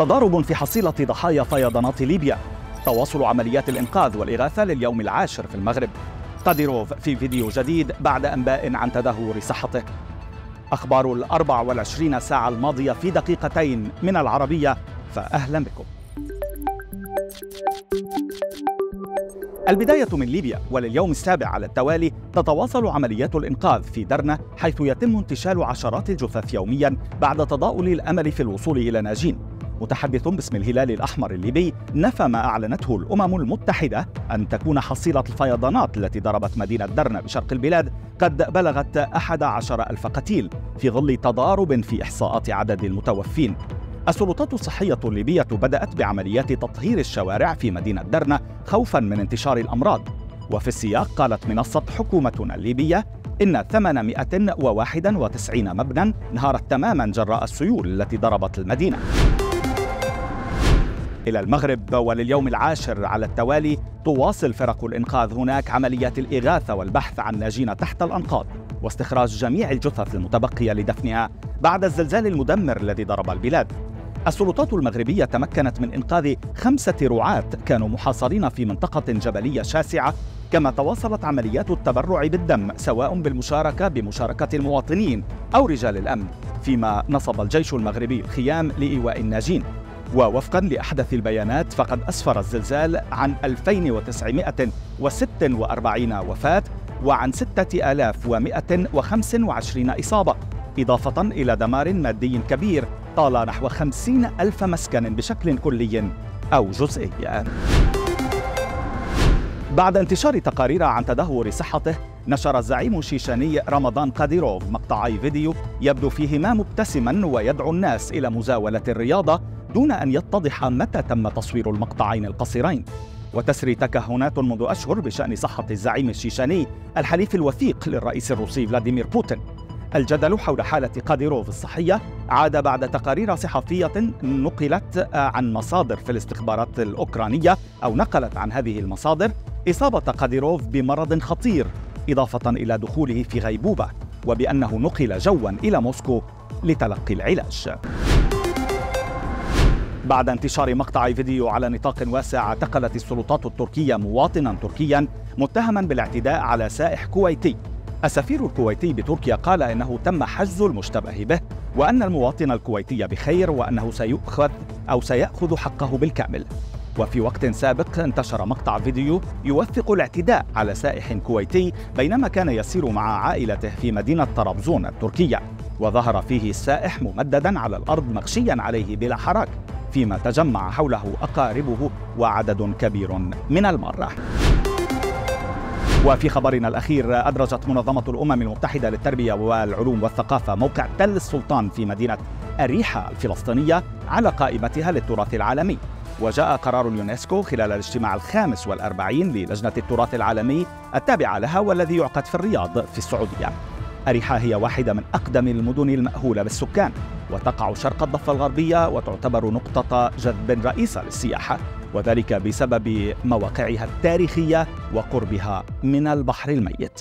تضارب في حصيلة ضحايا فيضانات ليبيا. تواصل عمليات الإنقاذ والإغاثة لليوم العاشر في المغرب. قاديروف في فيديو جديد بعد أنباء عن تدهور صحته. أخبار الأربع والعشرين ساعة الماضية في دقيقتين من العربية فأهلا بكم. البداية من ليبيا ولليوم السابع على التوالي تتواصل عمليات الإنقاذ في درنة حيث يتم انتشال عشرات الجثث يوميا بعد تضاؤل الأمل في الوصول إلى ناجين. متحدث باسم الهلال الأحمر الليبي نفى ما أعلنته الأمم المتحدة أن تكون حصيلة الفيضانات التي ضربت مدينة درنة بشرق البلاد قد بلغت 11 ألف قتيل في ظل تضارب في إحصاءات عدد المتوفين. السلطات الصحية الليبية بدأت بعمليات تطهير الشوارع في مدينة درنة خوفا من انتشار الأمراض. وفي السياق قالت منصة حكومتنا الليبية إن 891 مبنى انهارت تماما جراء السيول التي ضربت المدينة. إلى المغرب ولليوم العاشر على التوالي تواصل فرق الإنقاذ هناك عمليات الإغاثة والبحث عن ناجين تحت الأنقاض واستخراج جميع الجثث المتبقية لدفنها بعد الزلزال المدمر الذي ضرب البلاد. السلطات المغربية تمكنت من إنقاذ خمسة رعاة كانوا محاصرين في منطقة جبلية شاسعة كما تواصلت عمليات التبرع بالدم سواء بالمشاركة بمشاركة المواطنين أو رجال الأمن فيما نصب الجيش المغربي الخيام لإيواء الناجين. ووفقا لأحدث البيانات فقد أسفر الزلزال عن 2946 وفاة وعن 6125 إصابة إضافة إلى دمار مادي كبير طال نحو 50 ألف مسكن بشكل كلي أو جزئي. بعد انتشار تقارير عن تدهور صحته نشر الزعيم الشيشاني رمضان قاديروف مقطعي فيديو يبدو فيهما مبتسما ويدعو الناس إلى مزاولة الرياضة دون أن يتضح متى تم تصوير المقطعين القصيرين. وتسري تكهنات منذ أشهر بشأن صحة الزعيم الشيشاني الحليف الوثيق للرئيس الروسي فلاديمير بوتين. الجدل حول حالة قاديروف الصحية عاد بعد تقارير صحفية نقلت عن مصادر في الاستخبارات الأوكرانية أو نقلت عن هذه المصادر إصابة قاديروف بمرض خطير إضافة إلى دخوله في غيبوبة وبأنه نقل جوا إلى موسكو لتلقي العلاج. بعد انتشار مقطع فيديو على نطاق واسع اعتقلت السلطات التركية مواطنا تركيا متهما بالاعتداء على سائح كويتي. السفير الكويتي بتركيا قال إنه تم حجز المشتبه به وأن المواطن الكويتي بخير وأنه سيؤخذ أو سيأخذ حقه بالكامل. وفي وقت سابق انتشر مقطع فيديو يوثق الاعتداء على سائح كويتي بينما كان يسير مع عائلته في مدينة طرابزون التركية. وظهر فيه السائح ممددا على الأرض مغشيا عليه بلا حراك. فيما تجمع حوله أقاربه وعدد كبير من المرة. وفي خبرنا الأخير أدرجت منظمة الأمم المتحدة للتربية والعلوم والثقافة موقع تل السلطان في مدينة أريحة الفلسطينية على قائمتها للتراث العالمي. وجاء قرار اليونسكو خلال الاجتماع الخامس والأربعين للجنة التراث العالمي التابعة لها والذي يعقد في الرياض في السعودية. أريحة هي واحدة من أقدم المدن المأهولة بالسكان. وتقع شرق الضفة الغربية وتعتبر نقطة جذب رئيسة للسياحة وذلك بسبب مواقعها التاريخية وقربها من البحر الميت.